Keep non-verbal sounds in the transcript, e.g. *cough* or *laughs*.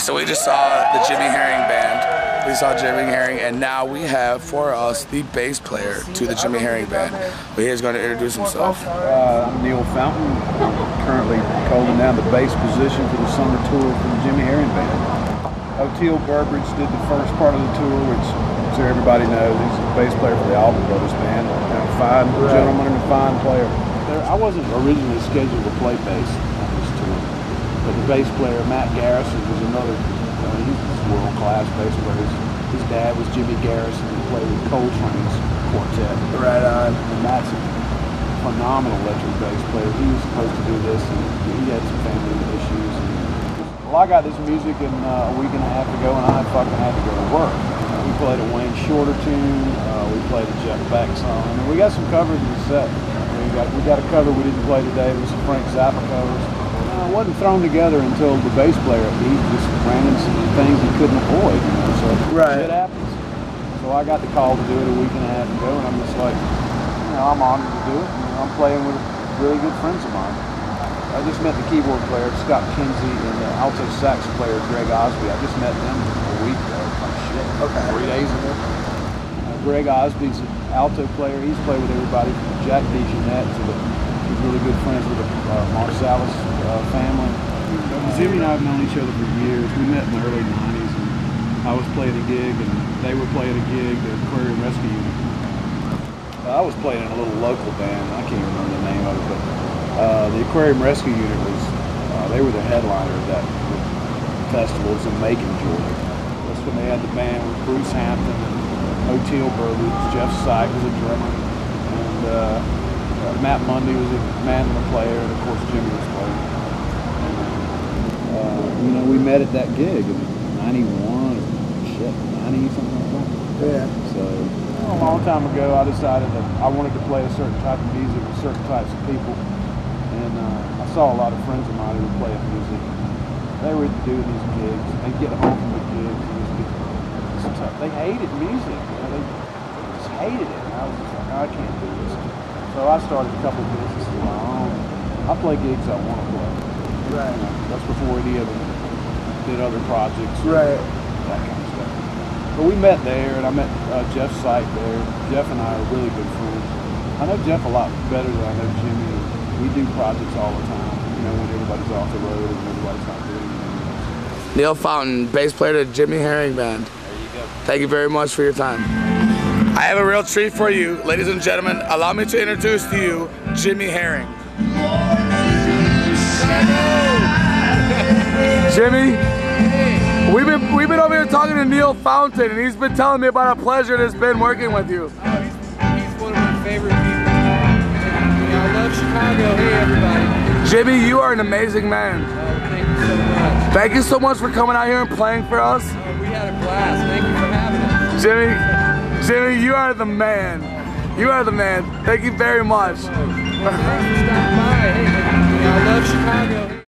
so we just saw the Jimmy Herring band. We saw Jimmy Herring, and now we have for us the bass player to the Jimmy Herring band. But is going to introduce himself. Uh, I'm Neal Fountain. I'm currently holding down the bass position for the summer tour for the Jimmy Herring Band. Oteil Burbridge did the first part of the tour, which I'm sure everybody knows. He's the bass player for the Allman Brothers Band. A fine gentleman and a fine player. There, I wasn't originally scheduled to play bass on this tour, but the bass player, Matt Garrison, was another. Uh, he's a world class bass player. His, his dad was Jimmy Garrison. who played with Coltrane's quartet. Right on. And Matt's a phenomenal electric bass player. He was supposed to do this, and he had some family issues. And, well, I got this music in uh, a week and a half ago, and I fucking had to go to work. We played a Wayne Shorter tune. Uh, we played a Jeff Beck song, and we got some covers in the set. We got we got a cover we didn't play today. It was some Frank Zappa covers. It wasn't thrown together until the bass player he just ran into some things he couldn't avoid. You know, so Right. shit happens. So I got the call to do it a week and a half ago, and I'm just like, you know, I'm honored to do it. And I'm playing with really good friends of mine. I just met the keyboard player, Scott Kinsey, and the alto sax player, Greg Osby. I just met them a week ago. Oh, shit. Okay. Three days ago. Uh, Greg Osby's an alto player. He's played with everybody from Jack DeJohnette to the, he's really good friends with the uh, Marsalis uh, family. Jimmy and I have known each other for years. We met in the early 90s, and I was playing a gig, and they were playing a gig, the Aquarium Rescue Unit. I was playing in a little local band. I can't even remember the name of it, but uh, the Aquarium Rescue Unit was, uh, they were the headliner of that festival. It's in Macon, Georgia. That's when they had the band with Bruce Hampton and Oteil Burbridge. Jeff Sipe was a drummer, and uh, Matt Mundy was a mandolin player, and of course Jimmy was playing. And, uh, you know, we met at that gig in '91 or shit, '90 something like that. Yeah. So a long time ago, I decided that I wanted to play a certain type of music with certain types of people, and uh, I saw a lot of friends of mine who were playing music. They were doing these gigs. They'd get home from the gigs and just get sometimes they hated music. You know, they just hated it. And I was just like, I can't do this. So I started a couple of businesses of my own. I play gigs I want to play. Right. You know, that's before any of them did other projects. Right. That kind of stuff. But we met there, and I met uh, Jeff Sipe there. Jeff and I are really good friends. I know Jeff a lot better than I know Jimmy. We do projects all the time, you know, when everybody's off the road and everybody's not doing anything. Neal Fountain, bass player to Jimmy Herring Band. There you go. Thank you very much for your time. I have a real treat for you, ladies and gentlemen. Allow me to introduce to you Jimmy Herring. Jimmy, we've been we've been over here talking to Neal Fountain, and he's been telling me about a pleasure it has been working with you. Oh, he's, he's one of my favorite people. And, I love Chicago. Hey, everybody. Jimmy, you are an amazing man. Oh, thank you so much. Thank you so much for coming out here and playing for us. Oh, we had a blast. Thank you for having us. Jimmy, Jimmy, you are the man. You are the man. Thank you very much. *laughs* I love Chicago.